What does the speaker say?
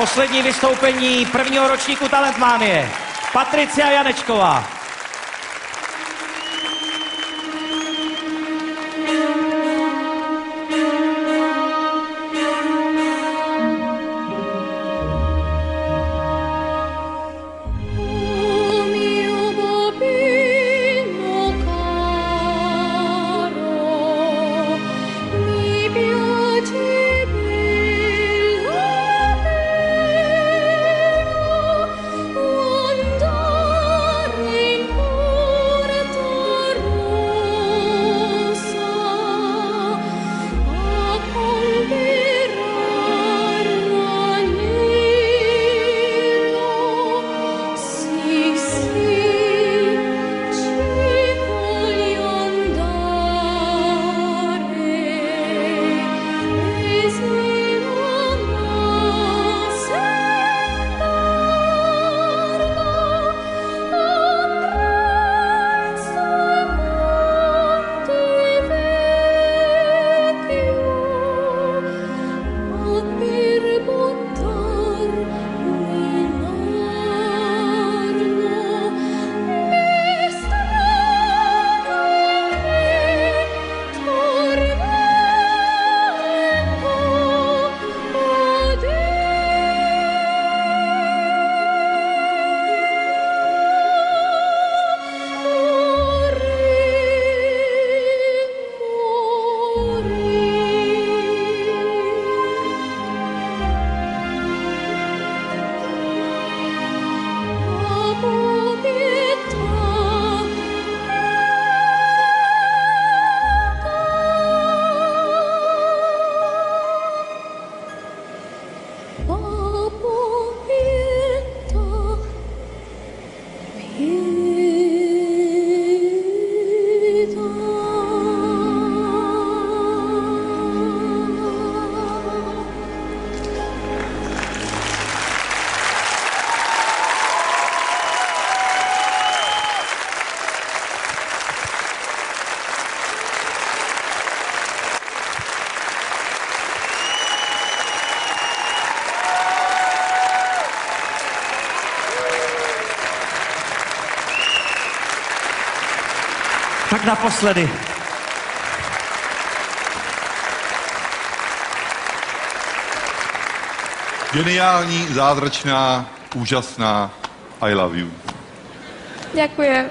Poslední vystoupení prvního ročníku Talentmánie. Patricia Janečková. Tak naposledy. Geniální, zázračná, úžasná I love you. Děkuji.